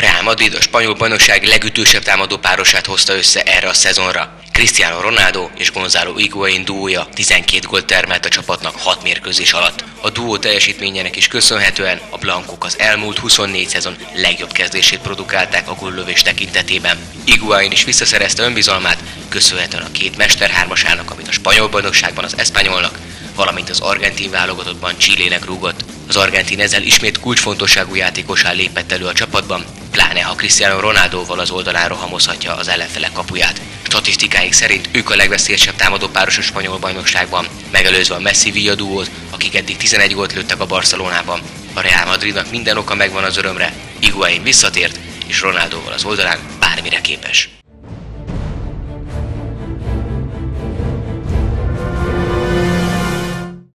Real Madrid a spanyol bajnokság legütősebb támadó párosát hozta össze erre a szezonra. Cristiano Ronaldo és Gonzalo Higuain dúója 12 gólt termelt a csapatnak 6 mérkőzés alatt. A duó teljesítményének is köszönhetően a Blancok az elmúlt 24 szezon legjobb kezdését produkálták a góllövés tekintetében. Higuain is visszaszerezte önbizalmát, köszönhetően a két mesterhármasának, amit a spanyol bajnokságban az Espanyolnak, valamint az argentin válogatottban Csillének rúgott. Az argentin ezzel ismét kulcsfontosságú játékosá lépett elő a csapatban, pláne ha Cristiano Ronaldoval az oldalán rohamozhatja az ellenfelek kapuját. Statisztikáink szerint ők a legveszélyesebb támadó páros a spanyol bajnokságban, megelőzve a Messi Villa duót, akik eddig 11 gólt lőttek a Barcelonában. A Real Madridnak minden oka megvan az örömre, Higuain visszatért, és Ronaldoval az oldalán bármire képes.